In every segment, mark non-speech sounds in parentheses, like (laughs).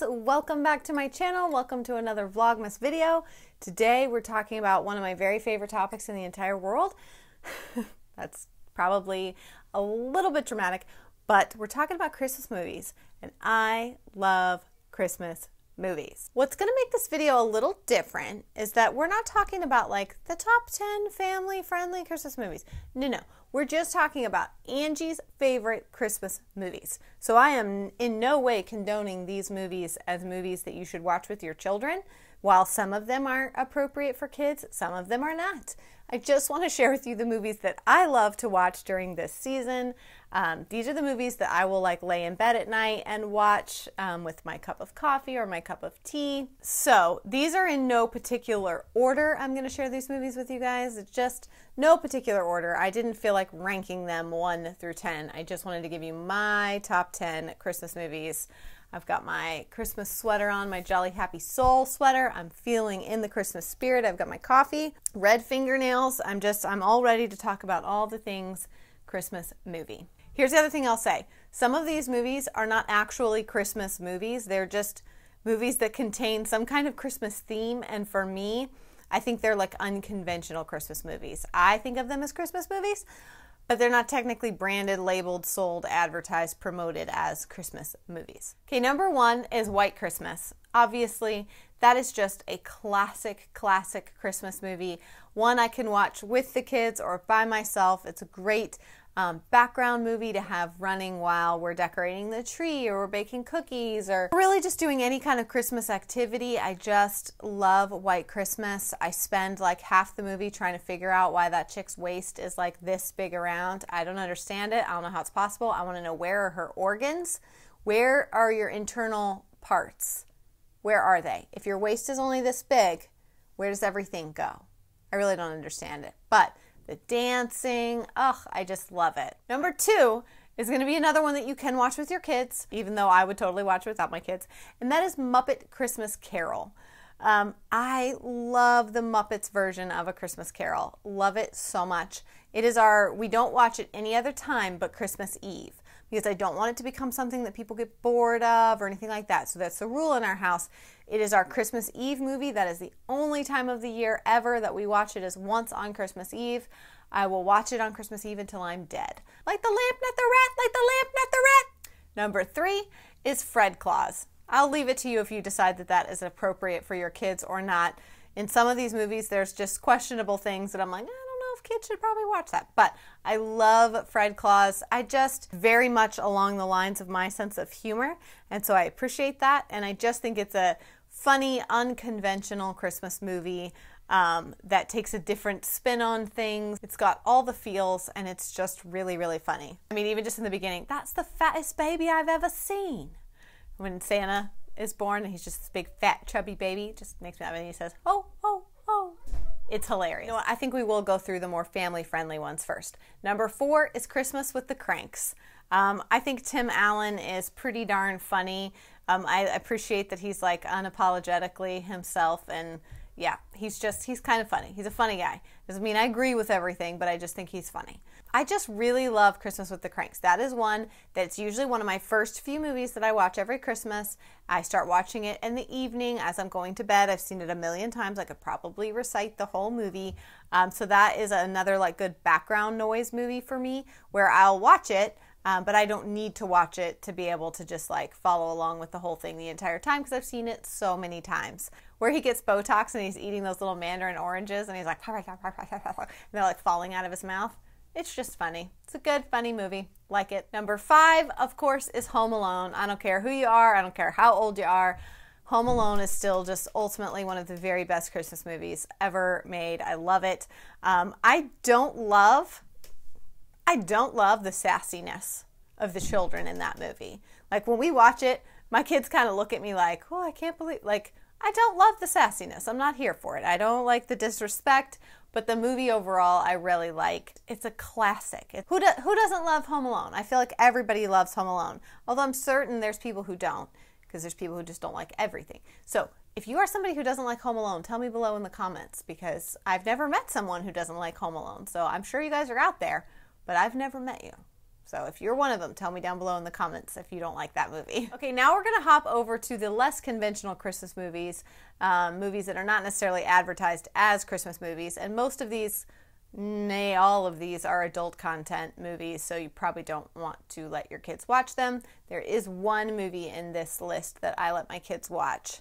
Guys, welcome back to my channel. Welcome to another Vlogmas video. Today we're talking about one of my very favorite topics in the entire world. (laughs) That's probably a little bit dramatic, but we're talking about Christmas movies and I love Christmas movies. What's going to make this video a little different is that we're not talking about like the top 10 family friendly Christmas movies. No, no. We're just talking about Angie's favorite Christmas movies. So I am in no way condoning these movies as movies that you should watch with your children. While some of them are appropriate for kids, some of them are not. I just want to share with you the movies that I love to watch during this season. Um, these are the movies that I will like lay in bed at night and watch um, with my cup of coffee or my cup of tea. So these are in no particular order. I'm going to share these movies with you guys. It's just no particular order. I didn't feel like ranking them 1 through 10. I just wanted to give you my top 10 Christmas movies. I've got my Christmas sweater on, my Jolly Happy Soul sweater. I'm feeling in the Christmas spirit. I've got my coffee, red fingernails. I'm just, I'm all ready to talk about all the things Christmas movie. Here's the other thing I'll say some of these movies are not actually Christmas movies, they're just movies that contain some kind of Christmas theme. And for me, I think they're like unconventional Christmas movies. I think of them as Christmas movies, but they're not technically branded, labeled, sold, advertised, promoted as Christmas movies. Okay, number one is White Christmas. Obviously, that is just a classic, classic Christmas movie. One I can watch with the kids or by myself. It's a great um, background movie to have running while we're decorating the tree or we're baking cookies or really just doing any kind of Christmas activity. I just love White Christmas. I spend like half the movie trying to figure out why that chick's waist is like this big around. I don't understand it. I don't know how it's possible. I want to know where are her organs? Where are your internal parts? Where are they? If your waist is only this big, where does everything go? I really don't understand it. But the dancing. Ugh, I just love it. Number two is going to be another one that you can watch with your kids, even though I would totally watch it without my kids, and that is Muppet Christmas Carol. Um, I love the Muppets version of A Christmas Carol. Love it so much. It is our, we don't watch it any other time but Christmas Eve because I don't want it to become something that people get bored of or anything like that. So that's the rule in our house. It is our Christmas Eve movie. That is the only time of the year ever that we watch it is once on Christmas Eve. I will watch it on Christmas Eve until I'm dead. Like the lamp, not the rat, like the lamp, not the rat. Number three is Fred Claus. I'll leave it to you if you decide that that is appropriate for your kids or not. In some of these movies, there's just questionable things that I'm like, kids should probably watch that. But I love Fred Claus. I just very much along the lines of my sense of humor. And so I appreciate that. And I just think it's a funny, unconventional Christmas movie um, that takes a different spin on things. It's got all the feels and it's just really, really funny. I mean, even just in the beginning, that's the fattest baby I've ever seen. When Santa is born and he's just this big, fat, chubby baby, just makes me laugh. And he says, oh, oh. It's hilarious. I think we will go through the more family friendly ones first. Number four is Christmas with the Cranks. Um, I think Tim Allen is pretty darn funny. Um, I appreciate that he's like unapologetically himself and yeah, he's just, he's kind of funny. He's a funny guy. Doesn't mean I agree with everything, but I just think he's funny. I just really love Christmas with the Cranks. That is one that's usually one of my first few movies that I watch every Christmas. I start watching it in the evening as I'm going to bed. I've seen it a million times. I could probably recite the whole movie. Um, so that is another like good background noise movie for me where I'll watch it. Um, but I don't need to watch it to be able to just like follow along with the whole thing the entire time because I've seen it so many times. Where he gets Botox and he's eating those little mandarin oranges and he's like, and they're like falling out of his mouth. It's just funny. It's a good, funny movie. Like it. Number five, of course, is Home Alone. I don't care who you are, I don't care how old you are. Home Alone is still just ultimately one of the very best Christmas movies ever made. I love it. Um, I don't love, I don't love the sassiness of the children in that movie. Like when we watch it, my kids kind of look at me like, oh, I can't believe, like, I don't love the sassiness. I'm not here for it. I don't like the disrespect but the movie overall, I really liked. It's a classic. Who, do, who doesn't love Home Alone? I feel like everybody loves Home Alone. Although I'm certain there's people who don't, because there's people who just don't like everything. So if you are somebody who doesn't like Home Alone, tell me below in the comments, because I've never met someone who doesn't like Home Alone. So I'm sure you guys are out there, but I've never met you. So if you're one of them, tell me down below in the comments if you don't like that movie. (laughs) Okay, now we're gonna hop over to the less conventional Christmas movies, um, movies that are not necessarily advertised as Christmas movies. And most of these, nay, all of these are adult content movies, so you probably don't want to let your kids watch them. There is one movie in this list that I let my kids watch.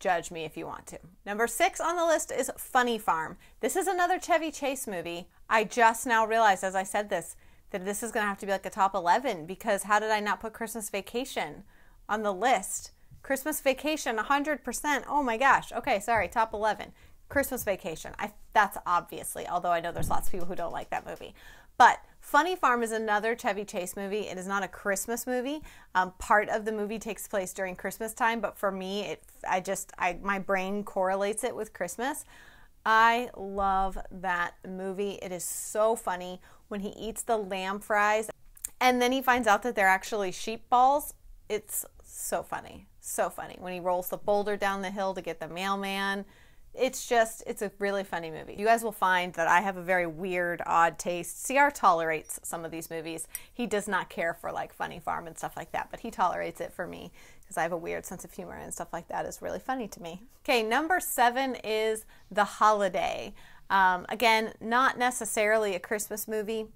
Judge me if you want to. Number six on the list is Funny Farm. This is another Chevy Chase movie. I just now realized as I said this that this is going to have to be like a top 11 because how did I not put Christmas Vacation on the list? Christmas Vacation 100%. Oh my gosh. Okay, sorry, top 11. Christmas Vacation. I that's obviously, although I know there's lots of people who don't like that movie. But Funny Farm is another Chevy Chase movie. It is not a Christmas movie. Um, part of the movie takes place during Christmas time, but for me, it I just I my brain correlates it with Christmas. I love that movie. It is so funny when he eats the lamb fries and then he finds out that they're actually sheep balls. It's so funny. So funny. When he rolls the boulder down the hill to get the mailman it's just it's a really funny movie you guys will find that i have a very weird odd taste cr tolerates some of these movies he does not care for like funny farm and stuff like that but he tolerates it for me because i have a weird sense of humor and stuff like that is really funny to me okay number seven is the holiday um, again not necessarily a christmas movie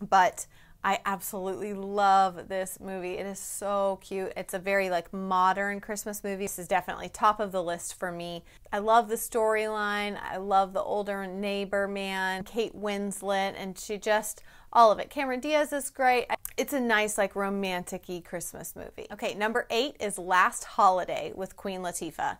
but I absolutely love this movie. It is so cute. It's a very like modern Christmas movie. This is definitely top of the list for me. I love the storyline. I love the older neighbor man, Kate Winslet, and she just all of it. Cameron Diaz is great. It's a nice like romantic-y Christmas movie. Okay, number 8 is Last Holiday with Queen Latifah.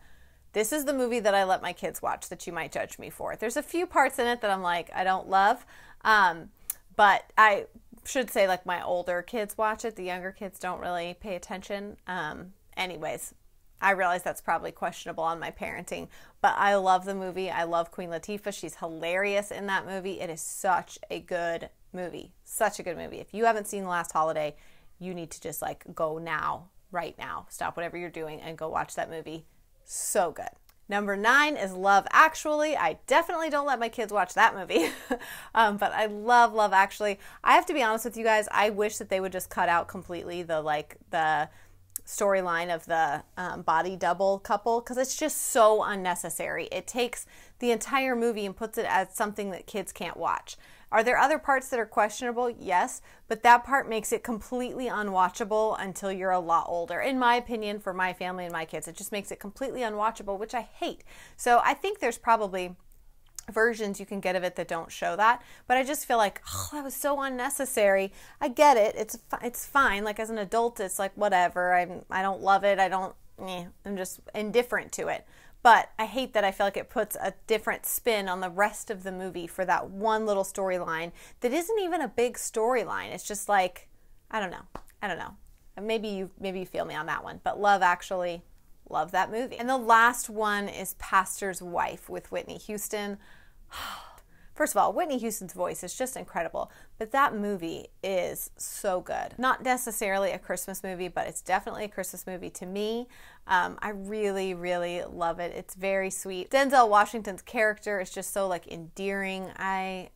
This is the movie that I let my kids watch that you might judge me for. There's a few parts in it that I'm like I don't love. Um, but I should say like my older kids watch it. The younger kids don't really pay attention. Um, anyways, I realize that's probably questionable on my parenting, but I love the movie. I love Queen Latifah. She's hilarious in that movie. It is such a good movie. Such a good movie. If you haven't seen The Last Holiday, you need to just like go now, right now. Stop whatever you're doing and go watch that movie. So good. Number nine is Love Actually. I definitely don't let my kids watch that movie, (laughs) um, but I love Love Actually. I have to be honest with you guys. I wish that they would just cut out completely the like the storyline of the um, body double couple because it's just so unnecessary. It takes the entire movie and puts it as something that kids can't watch. Are there other parts that are questionable? Yes, but that part makes it completely unwatchable until you're a lot older. In my opinion, for my family and my kids, it just makes it completely unwatchable, which I hate. So I think there's probably versions you can get of it that don't show that but i just feel like oh that was so unnecessary. I get it. It's it's fine. Like as an adult it's like whatever. I'm i don't love it. I don't eh, i'm just indifferent to it but I hate that I feel like it puts a different spin on the rest of the movie for that one little storyline that isn't even a big storyline. It's just like, I don't know. I don't know. Maybe you maybe you feel me on that one. But Love Actually, love that movie. And the last one is Pastor's Wife with Whitney Houston. (sighs) Oh, First of all, Whitney Houston's voice is just incredible, but that movie is so good. Not necessarily a Christmas movie, but it's definitely a Christmas movie to me. Um, I really, really love it. It's very sweet. Denzel Washington's character is just so like endearing. I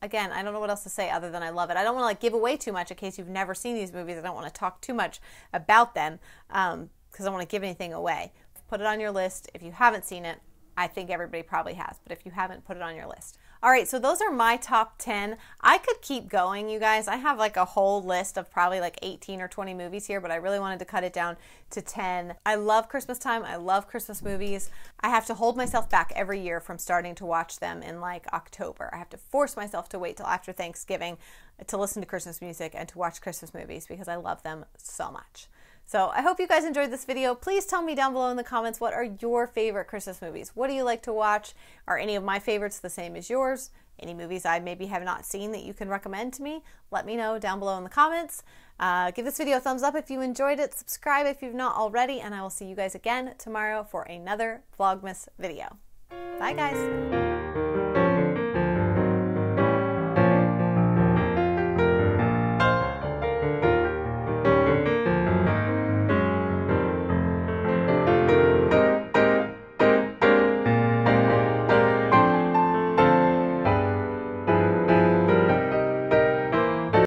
again, I don't know what else to say other than I love it. I don't want to like give away too much in case you've never seen these movies. I don't want to talk too much about them because um, I don't want to give anything away. Put it on your list. If you haven't seen it, I think everybody probably has, but if you haven't, put it on your list. All right, so those are my top 10. I could keep going, you guys. I have like a whole list of probably like 18 or 20 movies here, but I really wanted to cut it down to 10. I love Christmas time. I love Christmas movies. I have to hold myself back every year from starting to watch them in like October. I have to force myself to wait till after Thanksgiving to listen to Christmas music and to watch Christmas movies because I love them so much. So I hope you guys enjoyed this video. Please tell me down below in the comments what are your favorite Christmas movies? What do you like to watch? Are any of my favorites the same as yours? Any movies I maybe have not seen that you can recommend to me? Let me know down below in the comments. Uh, give this video a thumbs up if you enjoyed it. Subscribe if you've not already. And I will see you guys again tomorrow for another Vlogmas video. Bye guys.